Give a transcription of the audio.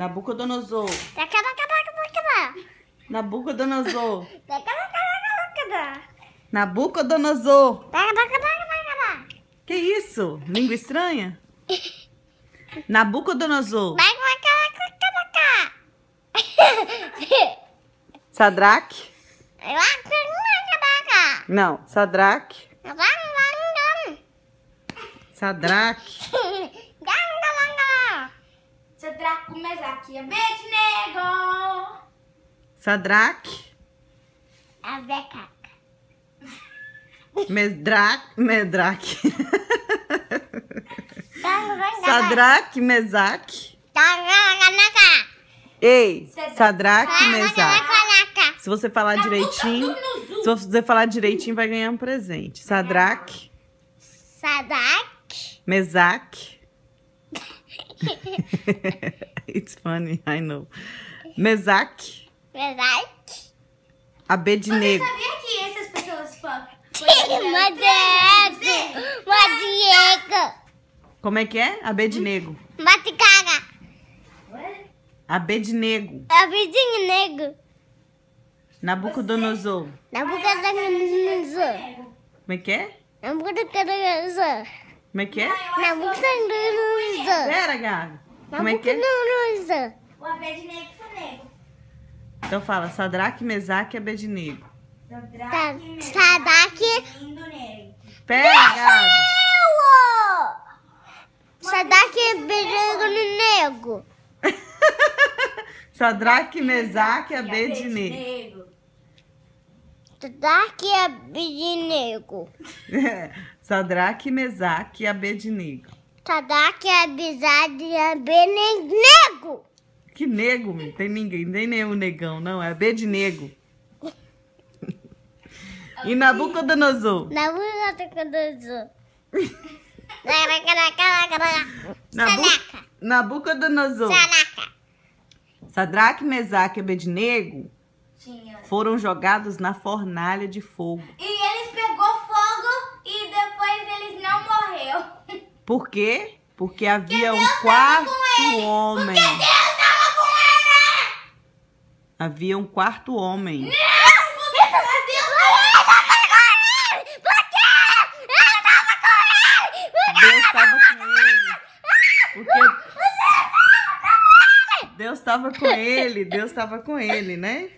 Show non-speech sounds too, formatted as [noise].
Nabucodonosor. Nabucodonosor. [laughs] Nabucodonosor. Que isso? Língua estranha? [laughs] Nabucodonosor. [laughs] Sadraque. Não, Sadraque. Sadraque. Mesaque e Abednego. Sadraque. A becaca. Medraque. Medraque. Bacabacabacabá. Sadraque, Mesaque. Tacabacabacabá. Ei, Sadraque, Mesaque. Bacabacabacabá. Se você falar direitinho, se você falar direitinho, vai ganhar um presente. Sadraque, Sadak. Mesaque. [laughs] [laughs] It's funny, I know. Mesaque, Verdade. Abednego. Sabia que essas pessoas falam? Madeco. Madeco. Como é que é? Abednego. Maticaga. Abednego. É vizinho negro. Nabucodonosor. Na boca da criança. Como é que é? Na boca da criança. Como é que é? Na boca da criança. Pera, Gaga. Como é que é? criança. O Abednego foi negro. Então fala, Sadraque, Mesaque e Abednego. Tá. Sadraque, lindo negro. Pera, Gaga. Sadak é perigo no nego. [laughs] Sadraque, Mesaque e Abednego. Sadak é nego. Sadraque, Mesaque e Abednego. Sadak é bizarro é nego. Que nego, meu. Tem ninguém, nem nenhum negão, não. É Abednego. [laughs] E Nabucodonosor. Na boca da criança. Nabu. Nabucodonosor. Sanaca. Sadraque, Mesaque e Abednego Tinha. foram jogados na fornalha de fogo. E Por quê? Porque havia um quarto homem. Deus tava com ele! Havia um quarto homem. Deus tava Deus estava com ele. Porque Deus estava com ele, Deus estava com ele, né?